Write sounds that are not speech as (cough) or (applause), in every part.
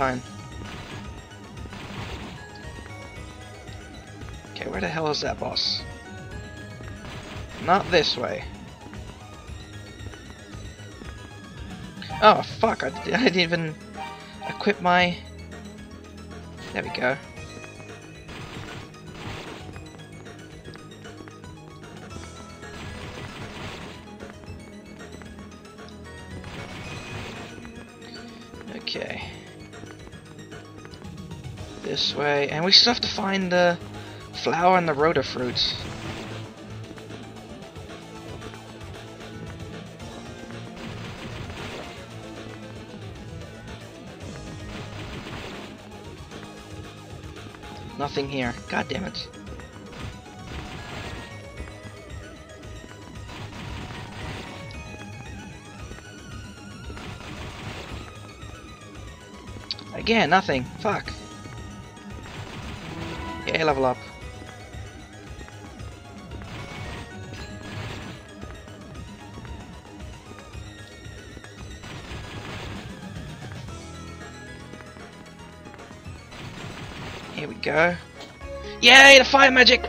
time. Okay, where the hell is that boss? Not this way. Oh, fuck, I, I didn't even equip my... There we go. This way, and we still have to find the flower and the Roda fruits. Nothing here. God damn it. Again, nothing. Fuck. Yeah, level up. Here we go. Yay, the fire magic!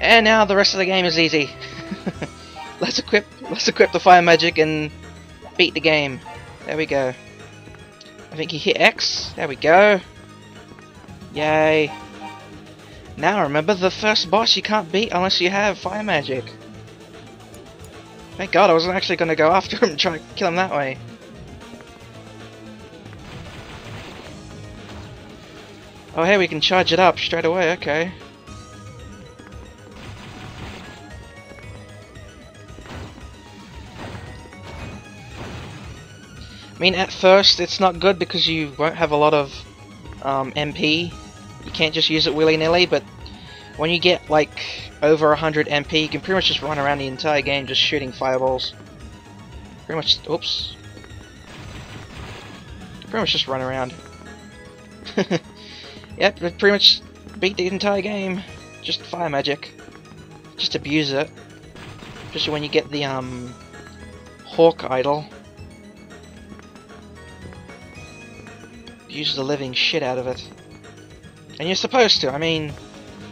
And now the rest of the game is easy. (laughs) let's equip let's equip the fire magic and beat the game. There we go. I think you hit X. There we go. Yay. Now remember, the first boss you can't beat unless you have fire magic. Thank god I wasn't actually going to go after him and try to kill him that way. Oh hey, we can charge it up straight away, okay. I mean, at first it's not good because you won't have a lot of um, MP. You can't just use it willy-nilly, but when you get like over 100 MP, you can pretty much just run around the entire game just shooting fireballs. Pretty much, oops. Pretty much just run around. (laughs) yep, pretty much beat the entire game. Just fire magic. Just abuse it. Especially when you get the um Hawk idol. Use the living shit out of it. And you're supposed to, I mean,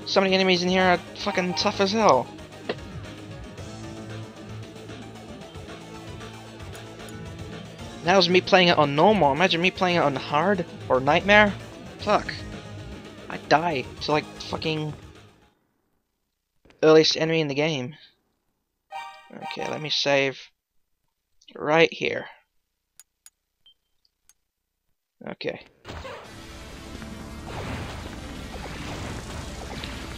so many enemies in here are fucking tough as hell. That was me playing it on normal. Imagine me playing it on hard or nightmare. Fuck. I'd die to like fucking earliest enemy in the game. Okay, let me save right here. Okay.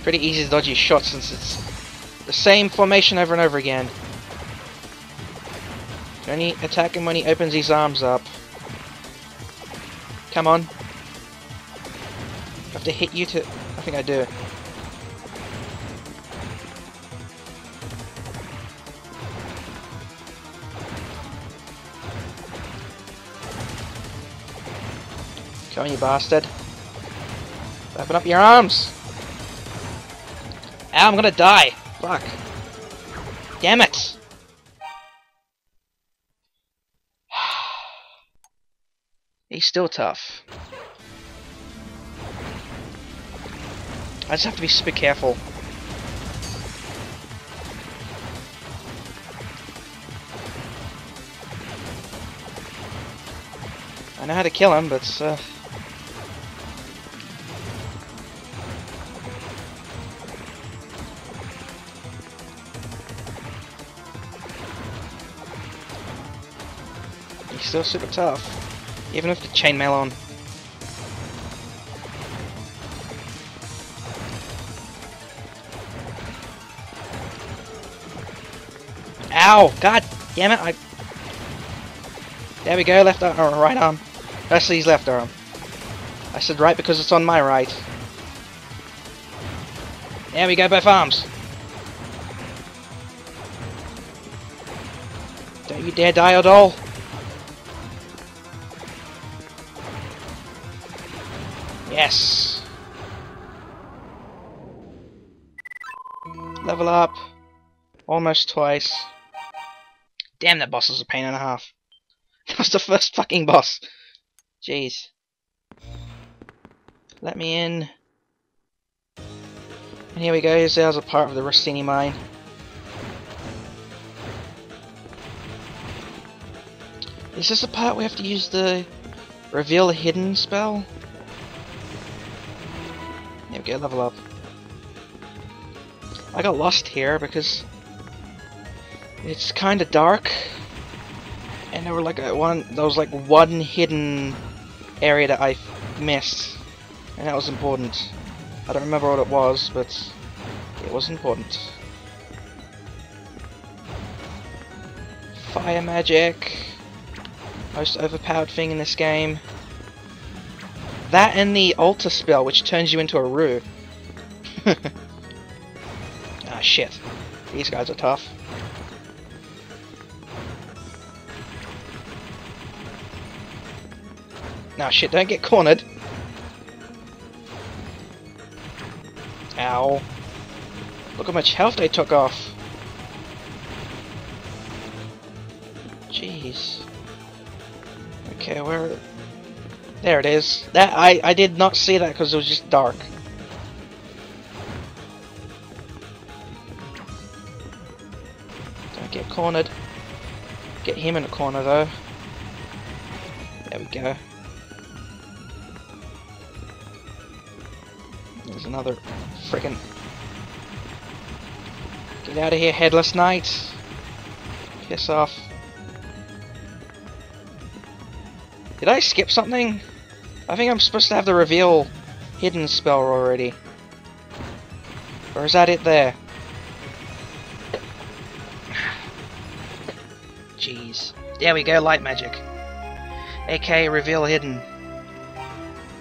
Pretty easy to dodge his shots since it's the same formation over and over again. You only attack him when he opens his arms up. Come on. I have to hit you to... I think I do. Come on, you bastard. Open up your arms! Ow, I'm gonna die! Fuck. Damn it! (sighs) He's still tough. I just have to be super careful. I know how to kill him, but uh, still super tough, even with the chainmail on. Ow! God damn it! I. There we go. Left arm, or right arm. Actually, his left arm. I said right because it's on my right. There we go. Both arms. Don't you dare die, Adol. Yes. Level up. Almost twice. Damn, that boss was a pain and a half. (laughs) That was the first fucking boss. Jeez. Let me in. And here we go, here's a part of the Rasteenie mine. Is this a part we have to use the reveal a hidden spell? There we go, level up. I got lost here because it's kind of dark, and there were like a one, there was like one hidden area that I missed, and that was important. I don't remember what it was, but it was important. Fire magic, most overpowered thing in this game. That and the altar spell, which turns you into a rue. Shit, these guys are tough. Now shit, don't get cornered. Ow. Look how much health they took off. Jeez. Okay, where... There it is. That I, I did not see that because it was just dark. Cornered. Get him in a corner though. There we go. There's another freaking. Get out of here, Headless Knight! Piss off. Did I skip something? I think I'm supposed to have the reveal hidden spell already. Or is that it there? There we go, light magic. AK reveal hidden.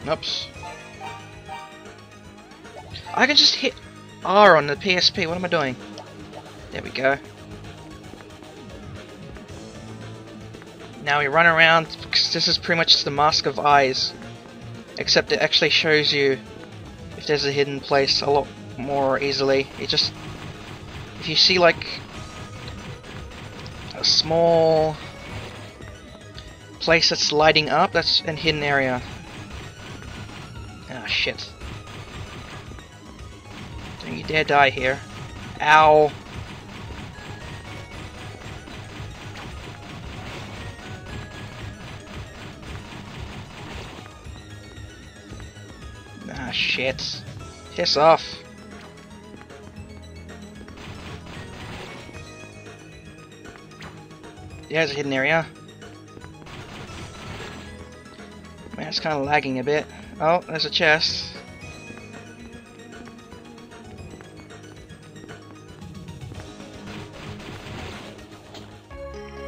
Oops. I can just hit R on the PSP. What am I doing? There we go. Now we run around, because this is pretty much the Mask of Eyes. Except it actually shows you if there's a hidden place a lot more easily. It just... If you see like... A small... Place that's lighting up, that's a hidden area. Ah, shit. Don't you dare die here. Ow. Ah, shit. Piss off. There's a hidden area. It's kind of lagging a bit. Oh, there's a chest.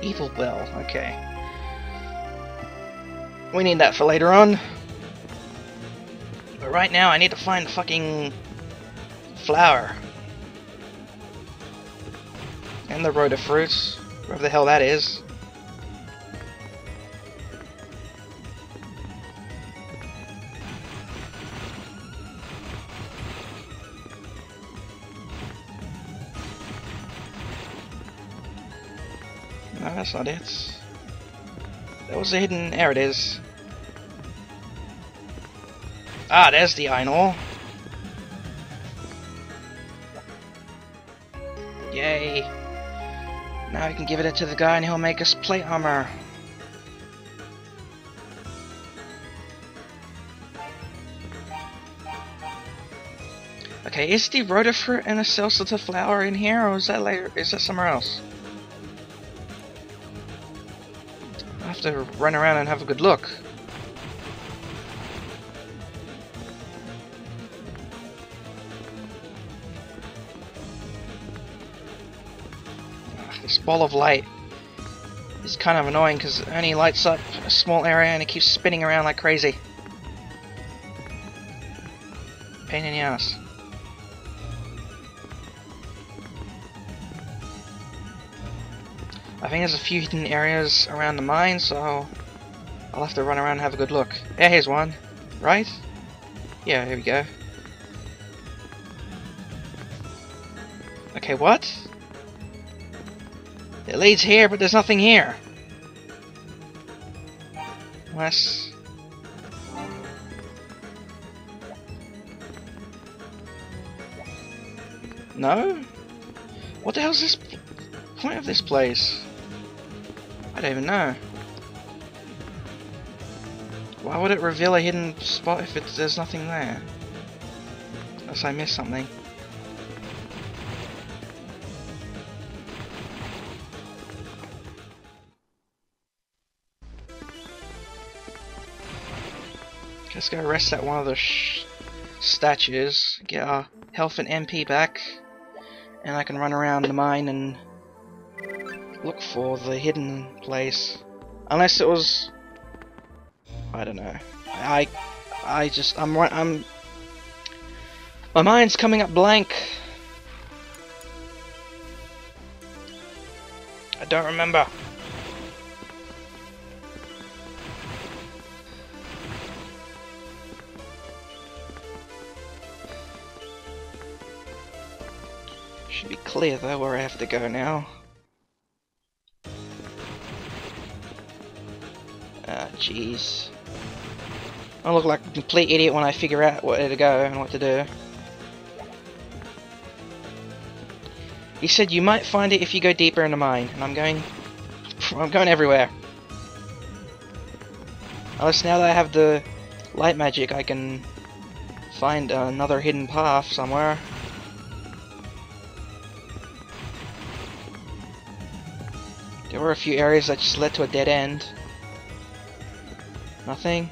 Evil Bell, okay. We need that for later on. But right now I need to find the fucking flower. And the Roda fruits, wherever the hell that is. No, that's not it. That was a hidden... There it is. Ah, there's the iron ore. Yay. Now we can give it to the guy and he'll make us plate armor. Okay, is the Roda fruit and the Celceta flower in here, or is that later? Is that somewhere else? Have to run around and have a good look. This ball of light is kind of annoying because it only lights up a small area and it keeps spinning around like crazy. Pain in the ass. think there's a few hidden areas around the mine, so I'll have to run around and have a good look. Yeah, here's one. Right? Yeah, here we go. Okay, what? It leads here, but there's nothing here. Unless... No? What the hell's this point of this place? I don't even know. Why would it reveal a hidden spot if there's nothing there? Unless I missed something. Let's go rest at one of the statues, get our health and MP back, and I can run around the mine and look for the hidden place. Unless it was, I don't know. I, I just, I'm, right... I'm, my mind's coming up blank. I don't remember. Should be clear though where I have to go now. Jeez. I look like a complete idiot when I figure out where to go and what to do. He said you might find it if you go deeper in the mine, and I'm going... (laughs) I'm going everywhere. Unless now that I have the light magic I can find another hidden path somewhere. There were a few areas that just led to a dead end. Nothing?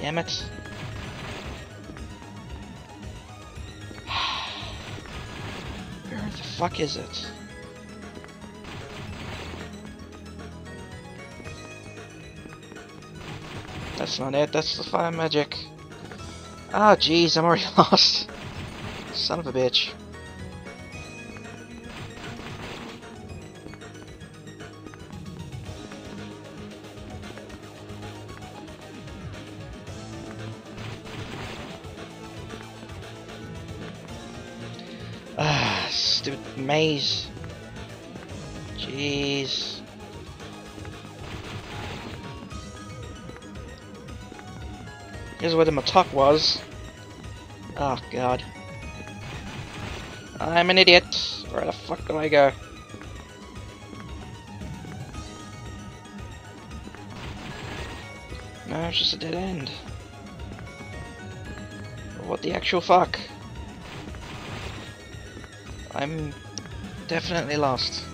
Damn it. (sighs) Where the fuck is it? That's not it, that's the fire magic. Oh jeez, I'm already (laughs) lost. Son of a bitch. Maze. Jeez. Here's where the Matok was. Oh god. I'm an idiot. Where the fuck do I go? No, it's just a dead end. What the actual fuck? I'm definitely lost.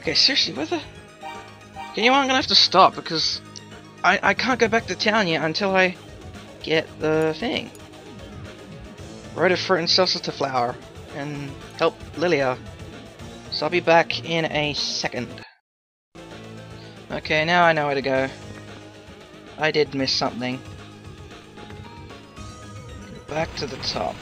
Okay, seriously, where the... You know I'm gonna have to stop because I, I can't go back to town yet until I get the thing. Roda fruit and Celceta flower and help Lilia. So I'll be back in a second. Okay, now I know where to go. I did miss something. Back to the top.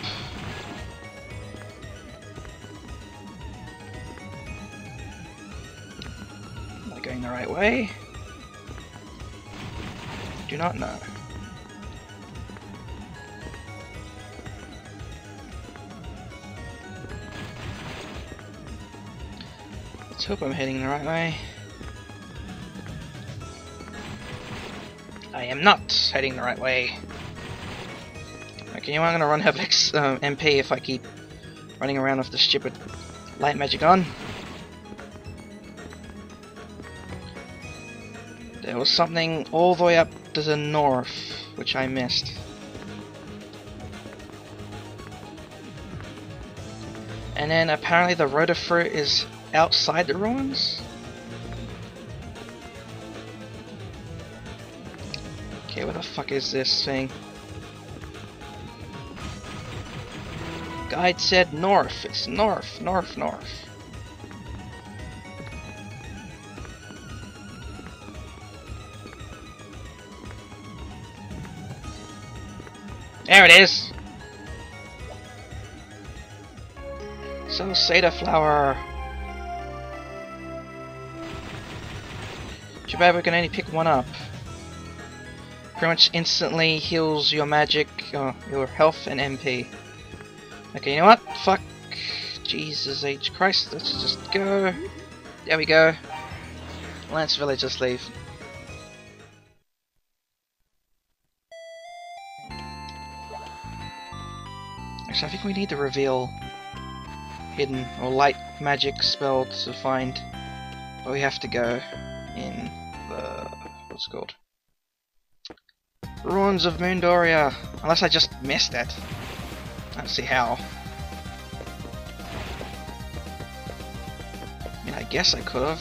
Am I going the right way? Do not know. Hope I'm heading the right way. I am not heading the right way. Okay, you know I'm gonna run out of um, MP if I keep running around with the stupid light magic on. There was something all the way up to the north, which I missed. And then apparently the Roda fruit is outside the ruins? Okay, what the fuck is this thing? Guide said north. It's north, north, north. There it is! Celceta flower. Too bad we can only pick one up. Pretty much instantly heals your magic, uh, your health and MP. Okay, you know what? Fuck Jesus H. Christ, let's just go. There we go. Lance Village, let's leave. Actually, I think we need to reveal hidden or light magic spell to find. But we have to go in the what's called? Ruins of Moondoria. Unless I just missed it. I don't see how. I mean, I guess I could have.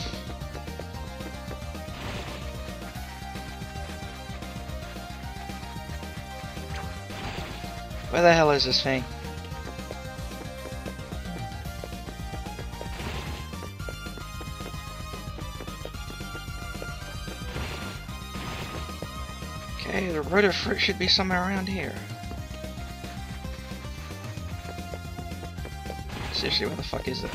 Where the hell is this thing? Okay, the rotor fruit should be somewhere around here. Seriously, where the fuck is it?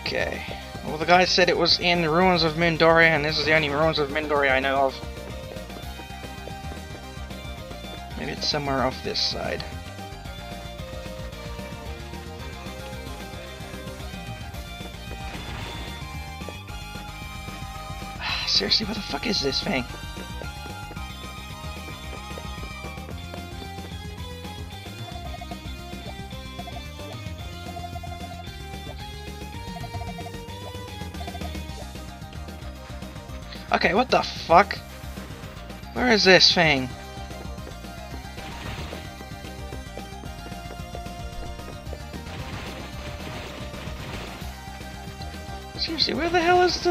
Okay. Well, the guy said it was in the ruins of Moondoria, and this is the only ruins of Moondoria I know of. Maybe it's somewhere off this side. Seriously, what the fuck is this thing? Okay, what the fuck? Where is this thing?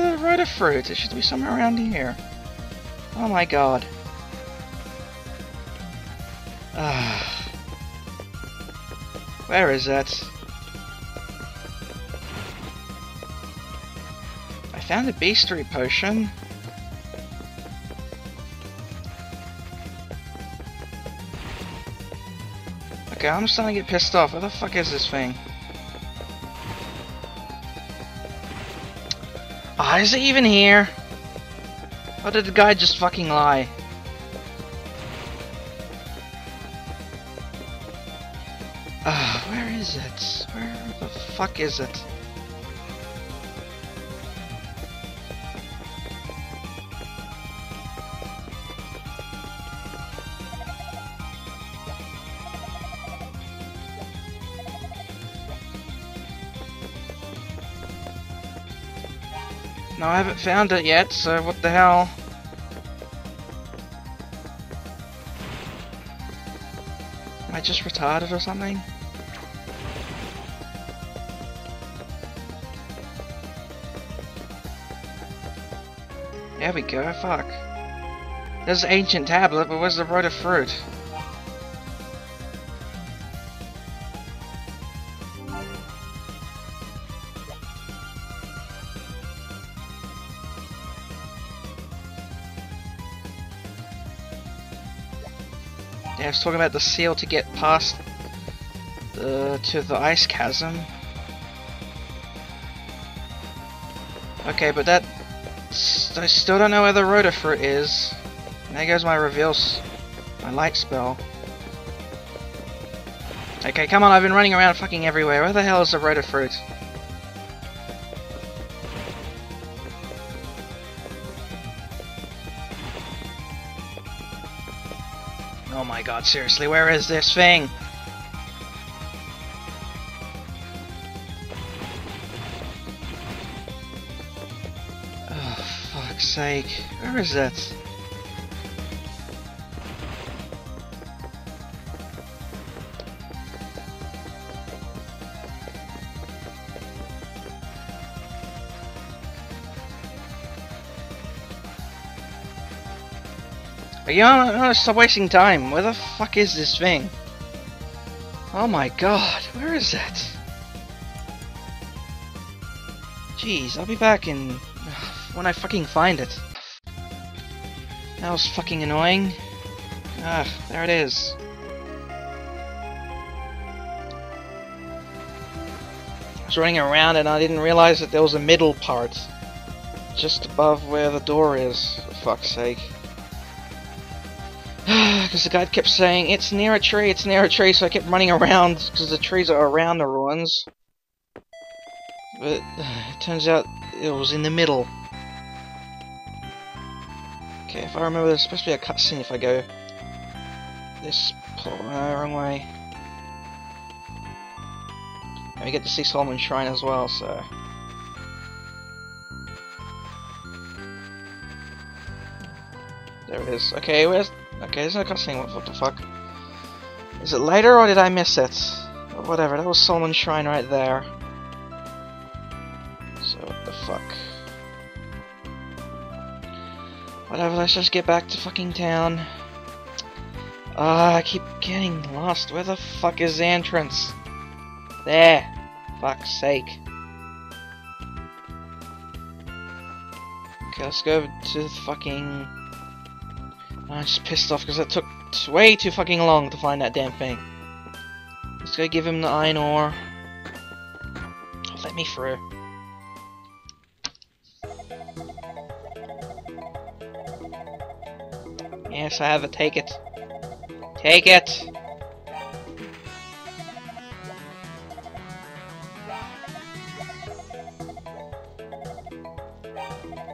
The hell of Fruits? It should be somewhere around here. Oh my god. Ah. Where is that? I found a beastery potion. Okay, I'm starting to get pissed off. Where the fuck is this thing? Ah, is it even here? Or did the guy just fucking lie? Ah, where is it? Where the fuck is it? I haven't found it yet, so what the hell? Am I just retarded or something? There we go, fuck. There's an ancient tablet, but where's the rotor fruit? I was talking about the seal to get past the to the ice chasm. Okay, but that I still don't know where the rotor fruit is. And there goes my reveals, my light spell. Okay, come on, I've been running around fucking everywhere. Where the hell is the rotor fruit? My god, seriously, where is this thing? Oh, fuck's sake. Where is it? You know, no, stop wasting time. Where the fuck is this thing? Oh my god, where is that? Jeez, I'll be back in... (sighs) when I fucking find it. That was fucking annoying. Ah, there it is. I was running around and I didn't realize that there was a middle part. Just above where the door is, for fuck's sake. Because the guide kept saying, it's near a tree, it's near a tree, so I kept running around, because the trees are around the ruins. But, (sighs) it turns out it was in the middle. Okay, if I remember, there's supposed to be a cutscene if I go this uh, wrong way. And we get to see Solomon Shrine as well, so... There it is. Okay, where's... Okay, there's no cutscene. What, what the fuck? Is it later, or did I miss it? whatever, that was Solomon Shrine right there. So, what the fuck? Whatever, let's just get back to fucking town. Ah, uh, I keep getting lost. Where the fuck is the entrance? There. Fuck's sake. Okay, let's go to the fucking... I'm just pissed off because it took way too fucking long to find that damn thing. Let's go give him the iron ore. Oh, let me through. Yes, I have it. Take it. Take it!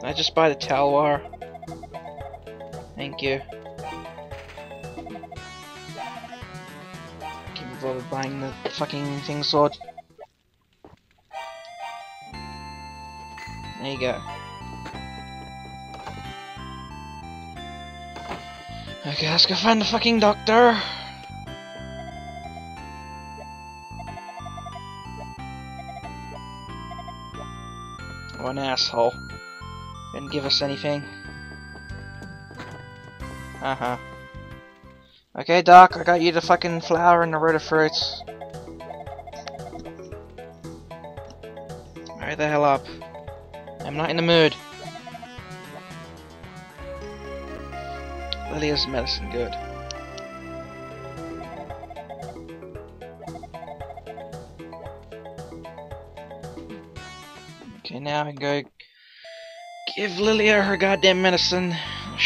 I just buy the Talwar. Thank you. Can't be bothered buying the fucking thing sword. There you go. Okay, let's go find the fucking doctor. One asshole. Didn't give us anything. Uh-huh. (laughs) Okay, Doc, I got you the fucking flower and the root of fruits. Hurry the hell up. I'm not in the mood. Lilia's medicine, good. Okay, now I go give Lilia her goddamn medicine.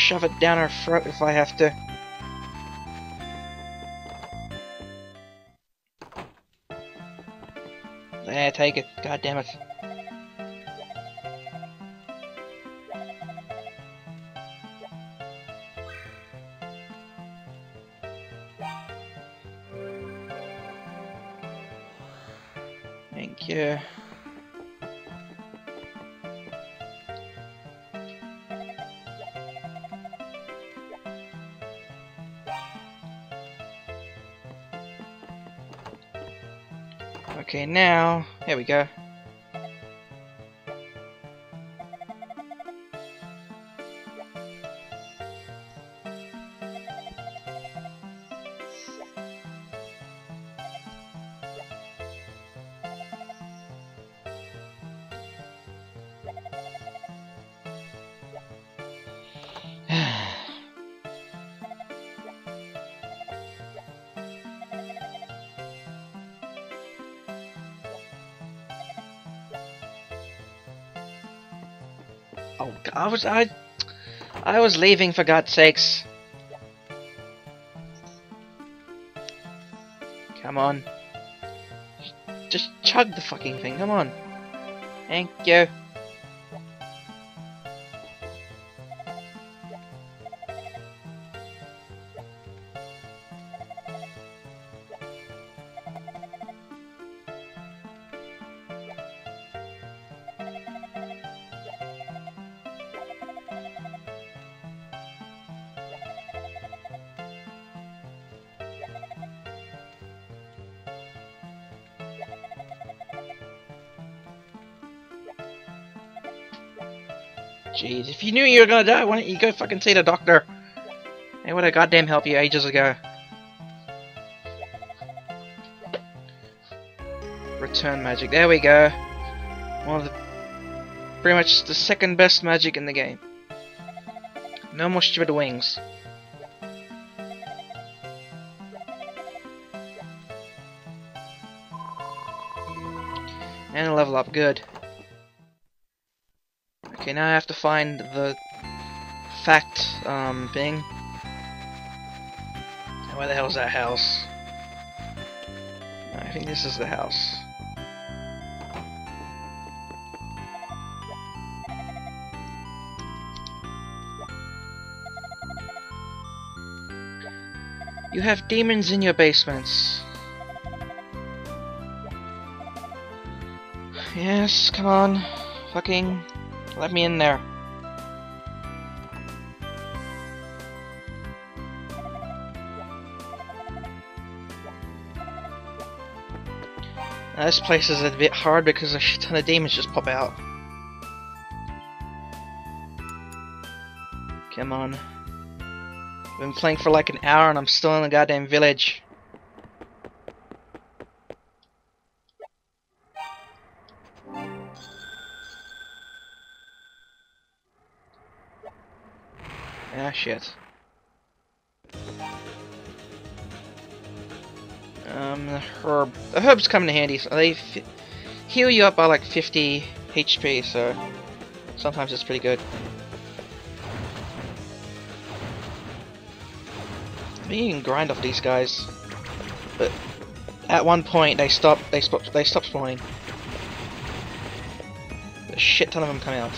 Shove it down her throat if I have to. There, take it. God damn it. Thank you. Now, here we go. Oh, I was I, I was leaving for God's sakes. Come on. Just chug the fucking thing. Come on. Thank you. You knew you were gonna die, why don't you go fucking see the doctor? They would have goddamn helped you ages ago. Return magic, there we go. One of the... Pretty much the second best magic in the game. No more stupid wings. And level up, good. Okay, now I have to find the fact um, thing. Where the hell's that house? I think this is the house. You have demons in your basements. Yes, come on. Fucking let me in there. Now, this place is a bit hard because a shit ton of demons just pop out. Come on. I've been playing for like an hour and I'm still in the goddamn village. Shit. Um, the herb. The herbs come in handy. So they heal you up by like 50 HP, so sometimes it's pretty good. I mean, you can grind off these guys, but at one point they stop. They stop. They stop spawning. A shit ton of them come out.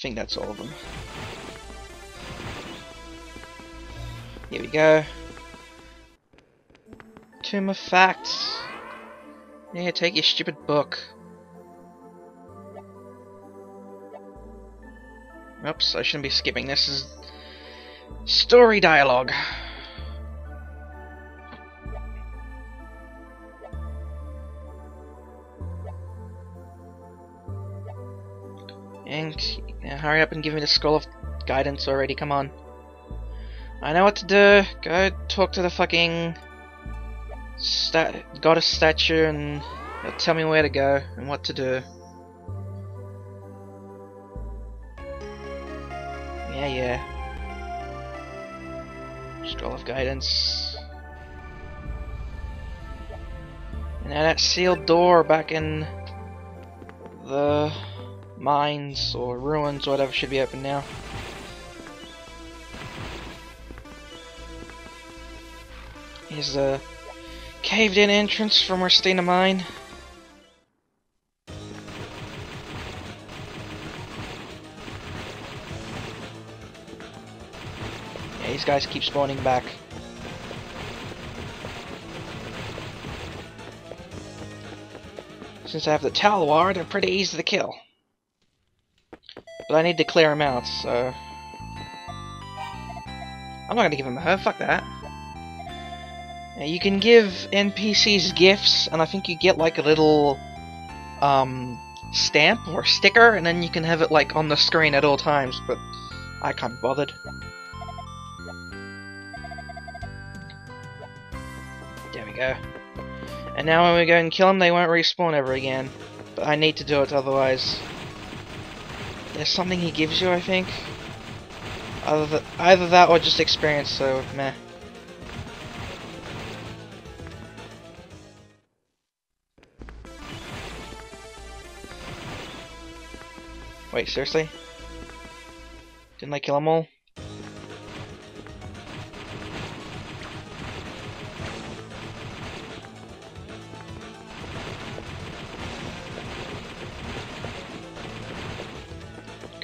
Think that's all of them. Here we go. Tomb of Facts. Yeah, take your stupid book. Oops, I shouldn't be skipping this. is story dialogue. And hurry up and give me the scroll of guidance already, come on. I know what to do. Go talk to the fucking stat goddess statue and tell me where to go and what to do. Yeah, yeah. Scroll of guidance. And now that sealed door back in the mines or ruins or whatever should be open now. Here's a caved in entrance from Rasteenie mine. Yeah, these guys keep spawning back. Since I have the Talwar, they're pretty easy to kill. But I need to clear him out, so... I'm not gonna give him a herb, fuck that. you can give NPCs gifts, and I think you get like a little um, stamp or sticker, and then you can have it like on the screen at all times, but I can't be bothered. There we go. And now when we go and kill them, they won't respawn ever again. But I need to do it otherwise. There's something he gives you, I think. Either, either that or just experience, so meh. Wait, seriously? Didn't I kill them all?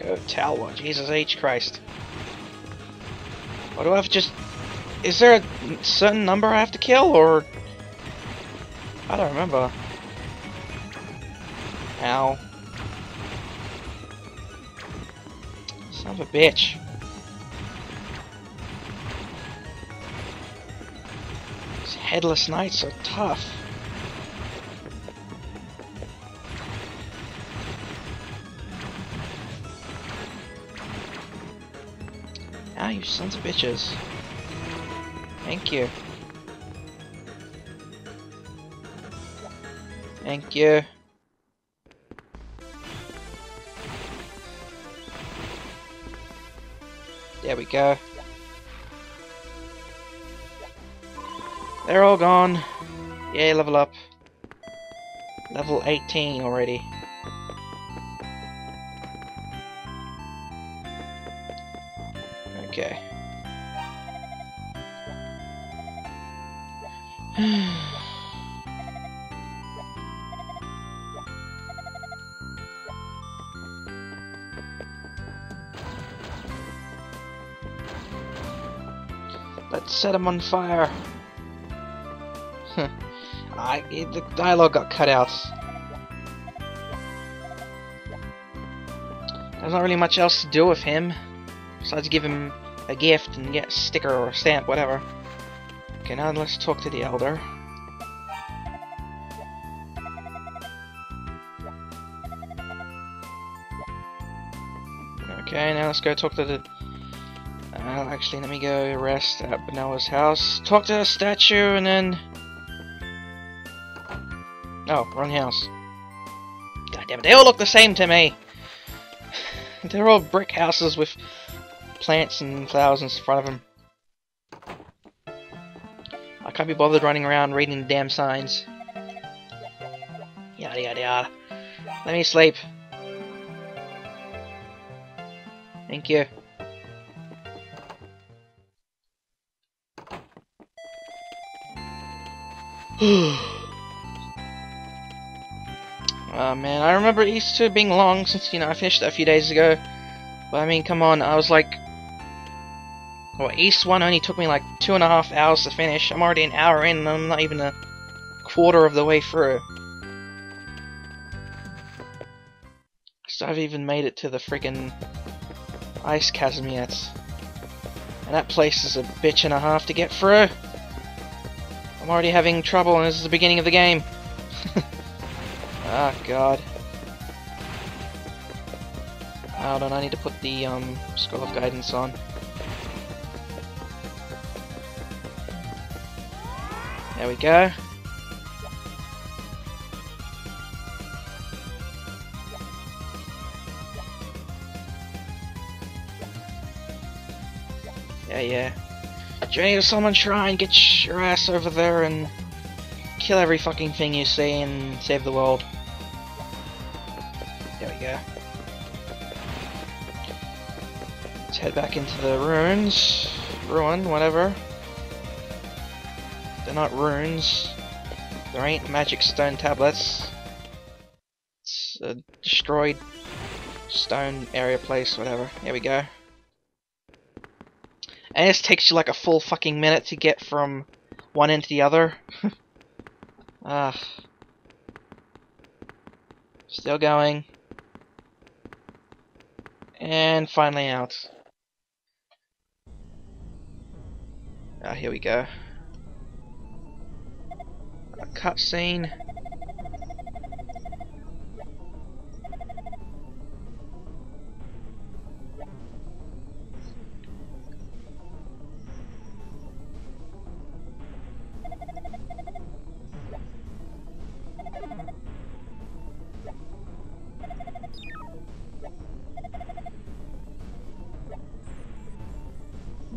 Go Talwa, oh, Jesus H Christ. What do I have to just... Is there a certain number I have to kill, or... I don't remember. Ow. Son of a bitch. These headless knights are tough. Ah, you sons of bitches. Thank you. Thank you. There we go. They're all gone. Yay, level up. Level 18 already. Okay. (sighs) Let's set him on fire. (laughs) I, the dialogue got cut out. There's not really much else to do with him, besides give him a gift and get a sticker or a stamp, whatever. Okay, now let's talk to the Elder. Okay, now let's go talk to the... Uh, actually, let me go rest at Benella's house. Talk to the statue, and then... Oh, wrong house. God damn it, they all look the same to me! (sighs) They're all brick houses with plants and flowers in front of them. I can't be bothered running around reading the damn signs. Yada yada yada. Let me sleep. Thank you. Oh (sighs) man, I remember Easter being long since, you know, I finished that a few days ago. But I mean, come on, I was like... Well, Ys 1 only took me like two and a half hours to finish. I'm already an hour in and I'm not even a quarter of the way through. So I've even made it to the freaking ice chasm yet. And that place is a bitch and a half to get through. I'm already having trouble and this is the beginning of the game. (laughs) Ah, God. Hold on, I need to put the um, Scroll of Guidance on. There we go. Yeah, yeah. Journey to Solomon Shrine, get your ass over there and kill every fucking thing you see and save the world. There we go. Let's head back into the ruins. Ruin, whatever. Not ruins. There ain't magic stone tablets. It's a destroyed stone area place, whatever. Here we go. And this takes you like a full fucking minute to get from one end to the other. (laughs) Ah. Still going. And finally out. Ah, here we go. Cutscene.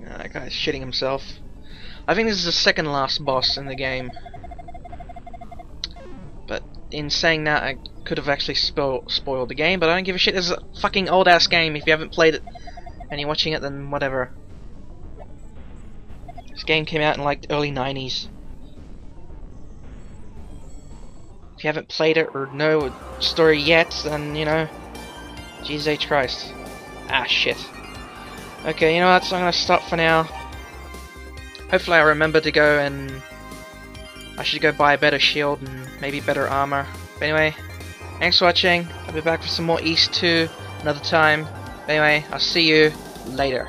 That guy's shitting himself. I think this is the second last boss in the game. In saying that, I could have actually spoil spoiled the game, but I don't give a shit. This is a fucking old ass game. If you haven't played it and you're watching it, then whatever. This game came out in like the early 90s. If you haven't played it or know the story yet, then you know, Jesus H Christ. Ah shit. Okay, you know what, so I'm gonna stop for now. Hopefully I remember to go and... I should go buy a better shield and maybe better armor. But anyway, thanks for watching. I'll be back for some more Ys 2 another time. But anyway, I'll see you later.